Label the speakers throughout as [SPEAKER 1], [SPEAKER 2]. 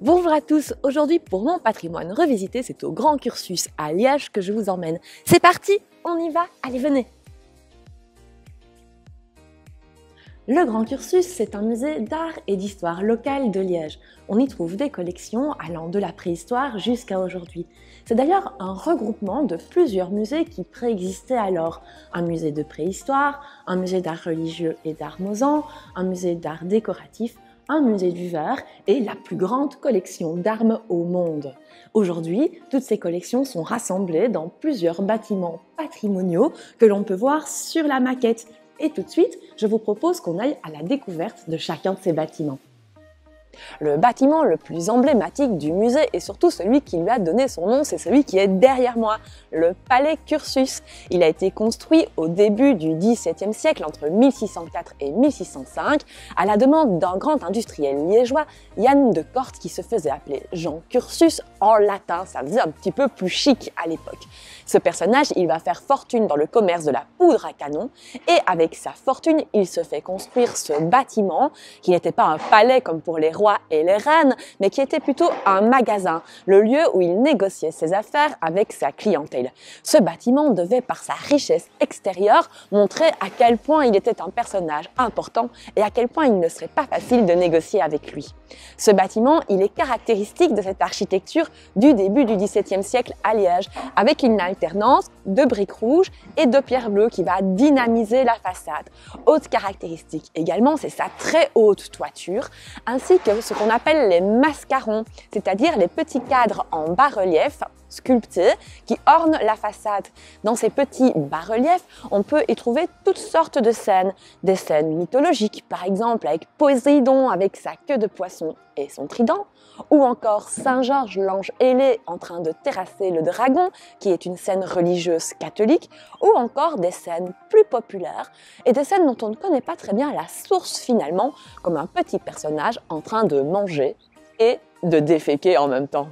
[SPEAKER 1] Bonjour à tous, aujourd'hui pour mon patrimoine revisité, c'est au Grand Cursus à Liège que je vous emmène. C'est parti, on y va, allez venez Le Grand Cursus, c'est un musée d'art et d'histoire locale de Liège. On y trouve des collections allant de la préhistoire jusqu'à aujourd'hui. C'est d'ailleurs un regroupement de plusieurs musées qui préexistaient alors. Un musée de préhistoire, un musée d'art religieux et d'art mosant, un musée d'art décoratif, un musée du verre et la plus grande collection d'armes au monde. Aujourd'hui, toutes ces collections sont rassemblées dans plusieurs bâtiments patrimoniaux que l'on peut voir sur la maquette et tout de suite, je vous propose qu'on aille à la découverte de chacun de ces bâtiments. Le bâtiment le plus emblématique du musée et surtout celui qui lui a donné son nom, c'est celui qui est derrière moi, le Palais Cursus. Il a été construit au début du XVIIe siècle, entre 1604 et 1605, à la demande d'un grand industriel liégeois, Yann de Corte, qui se faisait appeler Jean Cursus en latin. Ça faisait un petit peu plus chic à l'époque. Ce personnage, il va faire fortune dans le commerce de la poudre à canon et avec sa fortune, il se fait construire ce bâtiment qui n'était pas un palais comme pour les rois et les reines, mais qui était plutôt un magasin, le lieu où il négociait ses affaires avec sa clientèle. Ce bâtiment devait, par sa richesse extérieure, montrer à quel point il était un personnage important et à quel point il ne serait pas facile de négocier avec lui. Ce bâtiment, il est caractéristique de cette architecture du début du XVIIe siècle à Liège, avec une alternance de briques rouges et de pierres bleues qui va dynamiser la façade. Autre caractéristique également, c'est sa très haute toiture, ainsi que ce qu'on appelle les mascarons, c'est-à-dire les petits cadres en bas-relief sculptés qui ornent la façade. Dans ces petits bas-reliefs, on peut y trouver toutes sortes de scènes. Des scènes mythologiques, par exemple avec Poséidon avec sa queue de poisson et son trident, ou encore Saint-Georges l'ange ailé en train de terrasser le dragon, qui est une scène religieuse catholique, ou encore des scènes plus populaires et des scènes dont on ne connaît pas très bien la source finalement, comme un petit personnage en train de manger et de déféquer en même temps.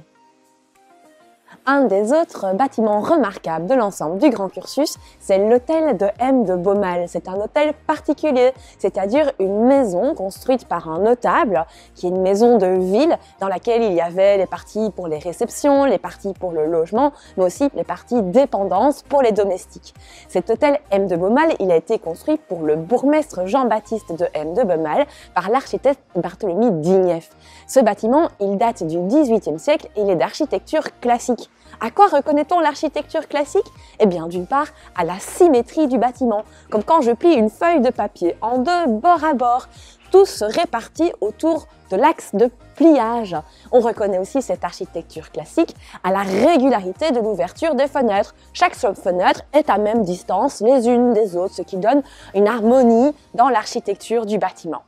[SPEAKER 1] Un des autres bâtiments remarquables de l'ensemble du Grand Cursus, c'est l'hôtel de M de Baumal. C'est un hôtel particulier, c'est-à-dire une maison construite par un notable, qui est une maison de ville dans laquelle il y avait les parties pour les réceptions, les parties pour le logement, mais aussi les parties dépendance pour les domestiques. Cet hôtel M de Baumal, il a été construit pour le bourgmestre Jean-Baptiste de M de Baumal par l'architecte Barthélemy Digneff. Ce bâtiment, il date du XVIIIe siècle et il est d'architecture classique. À quoi reconnaît-on l'architecture classique? Eh bien, d'une part, à la symétrie du bâtiment, comme quand je plie une feuille de papier en deux, bord à bord, tous se répartit autour de l'axe de pliage. On reconnaît aussi cette architecture classique à la régularité de l'ouverture des fenêtres. Chaque fenêtre est à même distance les unes des autres, ce qui donne une harmonie dans l'architecture du bâtiment.